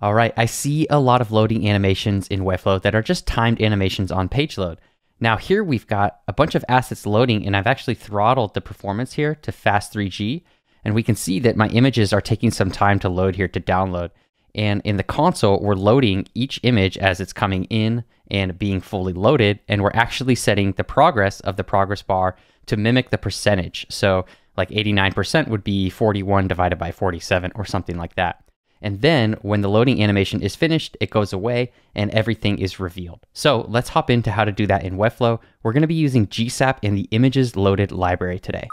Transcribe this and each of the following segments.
All right, I see a lot of loading animations in Webflow that are just timed animations on page load. Now here we've got a bunch of assets loading and I've actually throttled the performance here to fast 3G. And we can see that my images are taking some time to load here to download. And in the console, we're loading each image as it's coming in and being fully loaded. And we're actually setting the progress of the progress bar to mimic the percentage. So like 89% would be 41 divided by 47 or something like that. And then when the loading animation is finished, it goes away and everything is revealed. So let's hop into how to do that in Webflow. We're gonna be using GSAP in the images loaded library today.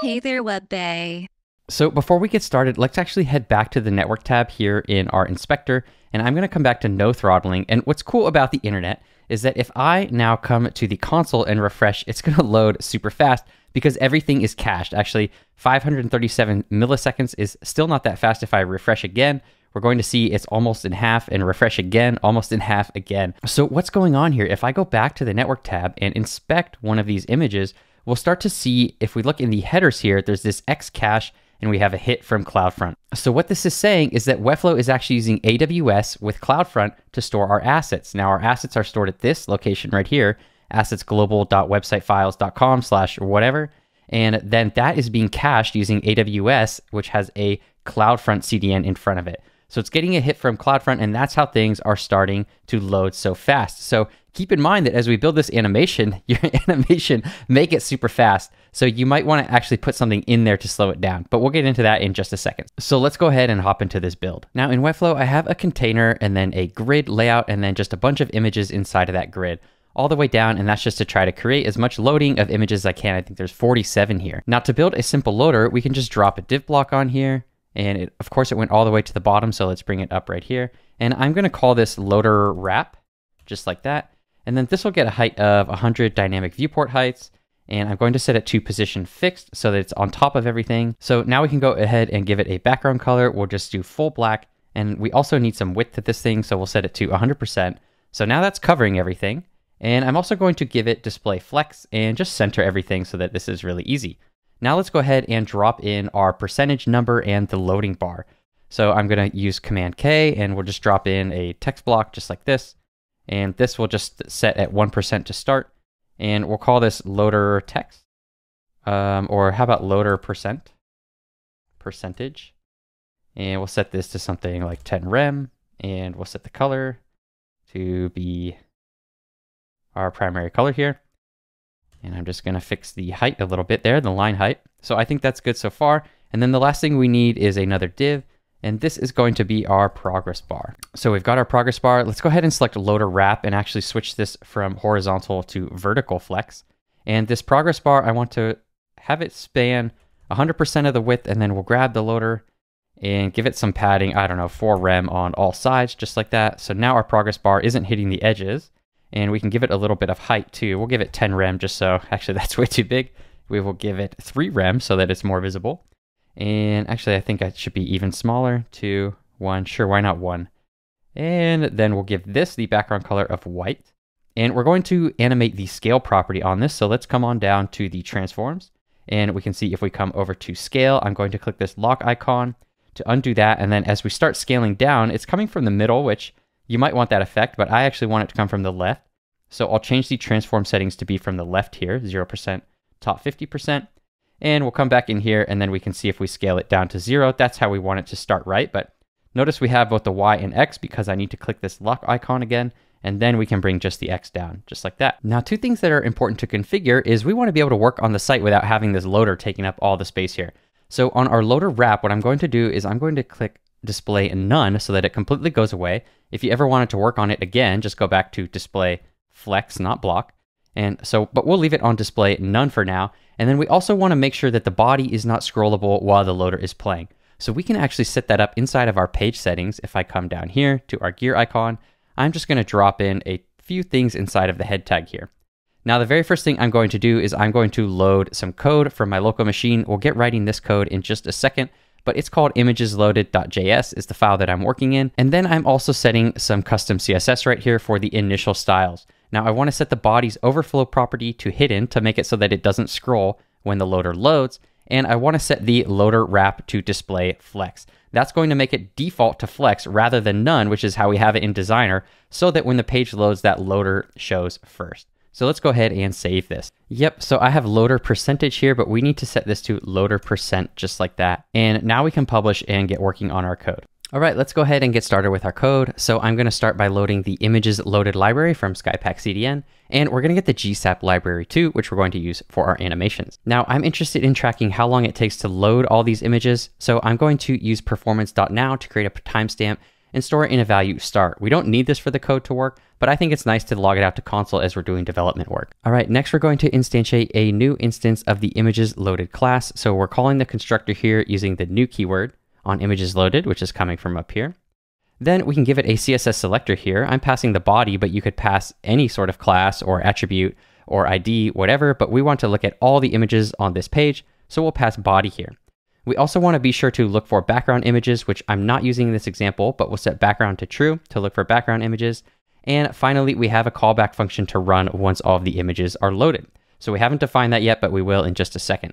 Hey there, Web Bae. So before we get started, let's actually head back to the network tab here in our inspector, and I'm gonna come back to no throttling. And what's cool about the internet is that if I now come to the console and refresh, it's gonna load super fast because everything is cached. Actually, 537 milliseconds is still not that fast if I refresh again. We're going to see it's almost in half and refresh again, almost in half again. So what's going on here? If I go back to the network tab and inspect one of these images, we'll start to see, if we look in the headers here, there's this X cache and we have a hit from CloudFront. So what this is saying is that Webflow is actually using AWS with CloudFront to store our assets. Now our assets are stored at this location right here, assetsglobal.websitefiles.com slash whatever. And then that is being cached using AWS, which has a CloudFront CDN in front of it. So it's getting a hit from CloudFront, and that's how things are starting to load so fast. So keep in mind that as we build this animation, your animation make it super fast. So you might want to actually put something in there to slow it down, but we'll get into that in just a second. So let's go ahead and hop into this build. Now in Webflow, I have a container and then a grid layout and then just a bunch of images inside of that grid all the way down, and that's just to try to create as much loading of images as I can. I think there's 47 here. Now to build a simple loader, we can just drop a div block on here, and it, of course it went all the way to the bottom, so let's bring it up right here. And I'm gonna call this loader wrap, just like that. And then this will get a height of 100 dynamic viewport heights, and I'm going to set it to position fixed so that it's on top of everything. So now we can go ahead and give it a background color. We'll just do full black, and we also need some width to this thing, so we'll set it to 100%. So now that's covering everything. And I'm also going to give it display flex and just center everything so that this is really easy. Now let's go ahead and drop in our percentage number and the loading bar. So I'm going to use Command K and we'll just drop in a text block just like this. And this will just set at 1% to start. And we'll call this loader text. Um, or how about loader percent? Percentage. And we'll set this to something like 10 rem. And we'll set the color to be our primary color here. And I'm just gonna fix the height a little bit there, the line height. So I think that's good so far. And then the last thing we need is another div, and this is going to be our progress bar. So we've got our progress bar. Let's go ahead and select loader wrap and actually switch this from horizontal to vertical flex. And this progress bar, I want to have it span 100% of the width, and then we'll grab the loader and give it some padding, I don't know, 4 rem on all sides, just like that. So now our progress bar isn't hitting the edges, and we can give it a little bit of height too. We'll give it 10 rem just so, actually that's way too big. We will give it 3 rem so that it's more visible. And actually I think it should be even smaller, 2, 1, sure, why not 1? And then we'll give this the background color of white. And we're going to animate the scale property on this. So let's come on down to the transforms. And we can see if we come over to scale, I'm going to click this lock icon to undo that. And then as we start scaling down, it's coming from the middle, which you might want that effect, but I actually want it to come from the left. So I'll change the transform settings to be from the left here, 0%, top 50%. And we'll come back in here and then we can see if we scale it down to zero. That's how we want it to start right. But notice we have both the Y and X because I need to click this lock icon again. And then we can bring just the X down, just like that. Now, two things that are important to configure is we want to be able to work on the site without having this loader taking up all the space here. So on our loader wrap, what I'm going to do is I'm going to click display none so that it completely goes away. If you ever wanted to work on it again, just go back to display flex, not block. And so, but we'll leave it on display none for now. And then we also want to make sure that the body is not scrollable while the loader is playing. So we can actually set that up inside of our page settings. If I come down here to our gear icon, I'm just going to drop in a few things inside of the head tag here. Now, the very first thing I'm going to do is I'm going to load some code from my local machine. We'll get writing this code in just a second but it's called imagesloaded.js is the file that I'm working in. And then I'm also setting some custom CSS right here for the initial styles. Now I want to set the body's overflow property to hidden to make it so that it doesn't scroll when the loader loads. And I want to set the loader wrap to display flex. that's going to make it default to flex rather than none, which is how we have it in Designer, so that when the page loads, that loader shows first. So let's go ahead and save this. Yep, so I have loader percentage here, but we need to set this to loader percent just like that. And now we can publish and get working on our code. All right, let's go ahead and get started with our code. So I'm gonna start by loading the images loaded library from Skypack CDN, and we're gonna get the GSAP library too, which we're going to use for our animations. Now I'm interested in tracking how long it takes to load all these images. So I'm going to use performance.now to create a timestamp and store it in a value start. We don't need this for the code to work, but I think it's nice to log it out to console as we're doing development work. All right, next we're going to instantiate a new instance of the images loaded class. So we're calling the constructor here using the new keyword on images loaded, which is coming from up here. Then we can give it a CSS selector here. I'm passing the body, but you could pass any sort of class or attribute or ID, whatever, but we want to look at all the images on this page, so we'll pass body here. We also want to be sure to look for background images, which I'm not using in this example, but we'll set background to true to look for background images. And finally, we have a callback function to run once all of the images are loaded. So we haven't defined that yet, but we will in just a second.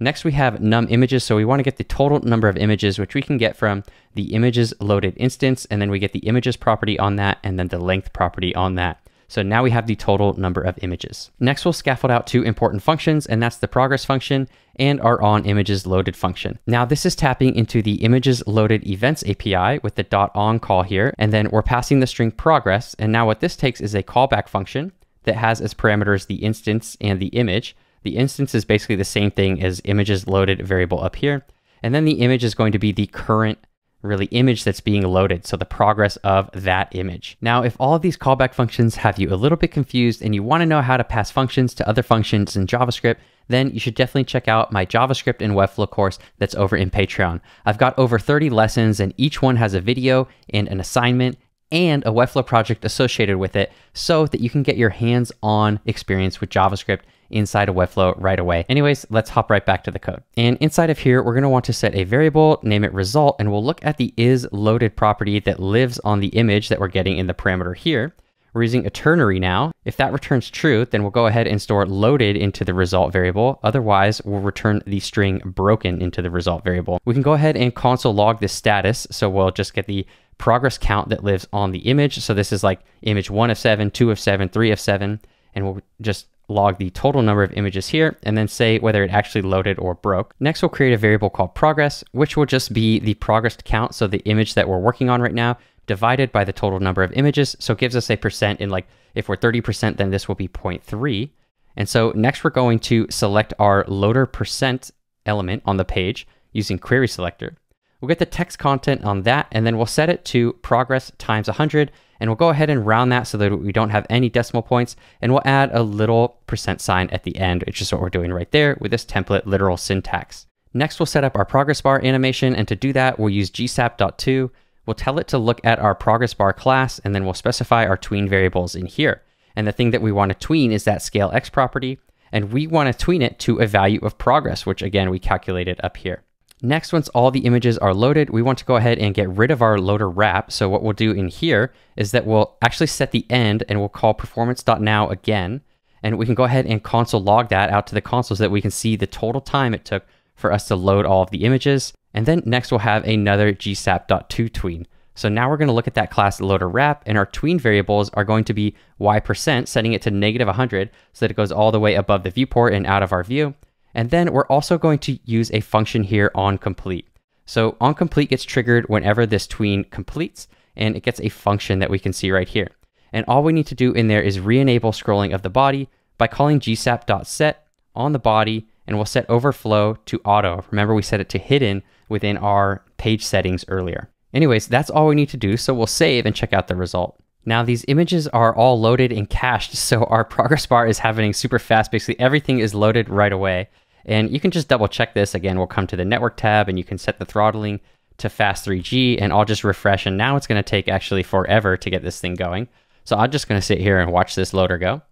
Next, we have num images. So we want to get the total number of images, which we can get from the images loaded instance, and then we get the images property on that, and then the length property on that. So now we have the total number of images. Next, we'll scaffold out two important functions, and that's the progress function and our on images loaded function. Now this is tapping into the images loaded events API with the on call here, and then we're passing the string progress. And now what this takes is a callback function that has as parameters the instance and the image. The instance is basically the same thing as images loaded variable up here. And then the image is going to be the current really image that's being loaded, so the progress of that image. Now, if all of these callback functions have you a little bit confused and you want to know how to pass functions to other functions in JavaScript, then you should definitely check out my JavaScript and Webflow course that's over in Patreon. I've got over 30 lessons, and each one has a video and an assignment and a Webflow project associated with it so that you can get your hands on experience with JavaScript inside of Webflow right away. Anyways, let's hop right back to the code. And inside of here, we're going to want to set a variable, name it result, and we'll look at the is loaded property that lives on the image that we're getting in the parameter here. We're using a ternary now. If that returns true, then we'll go ahead and store loaded into the result variable. Otherwise, we'll return the string broken into the result variable. We can go ahead and console log this status. So we'll just get the progress count that lives on the image. So this is like image one of seven, two of seven, three of seven, and we'll just log the total number of images here and then say whether it actually loaded or broke. Next, we'll create a variable called progress, which will just be the progress count. So the image that we're working on right now divided by the total number of images. So it gives us a percent in like, if we're 30%, then this will be 0.3. And so next we're going to select our loader percent element on the page using query selector. We'll get the text content on that, and then we'll set it to progress times 100, and we'll go ahead and round that so that we don't have any decimal points, and we'll add a little percent sign at the end, which is what we're doing right there with this template literal syntax. Next, we'll set up our progress bar animation, and to do that, we'll use gsap.to We'll tell it to look at our progress bar class, and then we'll specify our tween variables in here. And the thing that we want to tween is that scale x property, and we want to tween it to a value of progress, which again, we calculated up here. Next, once all the images are loaded, we want to go ahead and get rid of our loader wrap. So what we'll do in here is that we'll actually set the end and we'll call performance.now again. And we can go ahead and console log that out to the console so that we can see the total time it took for us to load all of the images. And then next we'll have another gsap.toTween. So now we're going to look at that class loader wrap and our tween variables are going to be y percent, setting it to negative 100 so that it goes all the way above the viewport and out of our view. And then we're also going to use a function here on complete. So on complete gets triggered whenever this tween completes and it gets a function that we can see right here. And all we need to do in there is re-enable scrolling of the body by calling gsap.set on the body and we'll set overflow to auto. Remember we set it to hidden within our page settings earlier. Anyways, that's all we need to do. So we'll save and check out the result. Now these images are all loaded and cached. So our progress bar is happening super fast. Basically everything is loaded right away. And you can just double check this. Again, we'll come to the network tab and you can set the throttling to fast 3G and I'll just refresh. And now it's going to take actually forever to get this thing going. So I'm just going to sit here and watch this loader go.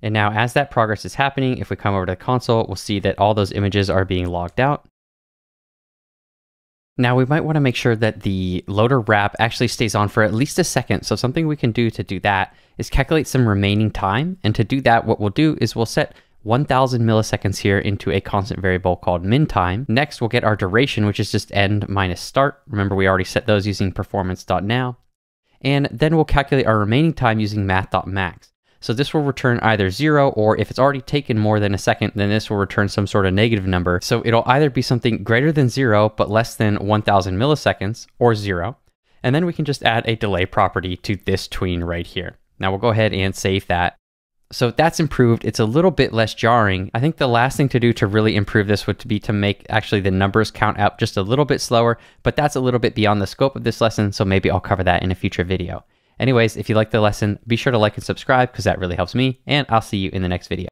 And now as that progress is happening, if we come over to the console, we'll see that all those images are being logged out. Now we might want to make sure that the loader wrap actually stays on for at least a second. So something we can do to do that is calculate some remaining time. And to do that, what we'll do is we'll set 1000 milliseconds here into a constant variable called min time. Next, we'll get our duration, which is just end minus start. Remember, we already set those using performance.now. And then we'll calculate our remaining time using math.max. So this will return either zero, or if it's already taken more than a second, then this will return some sort of negative number. So it'll either be something greater than zero, but less than 1000 milliseconds, or zero. And then we can just add a delay property to this tween right here. Now we'll go ahead and save that. So that's improved. It's a little bit less jarring. I think the last thing to do to really improve this would be to make actually the numbers count up just a little bit slower, but that's a little bit beyond the scope of this lesson, so maybe I'll cover that in a future video. Anyways, if you like the lesson, be sure to like and subscribe because that really helps me, and I'll see you in the next video.